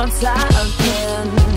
once again.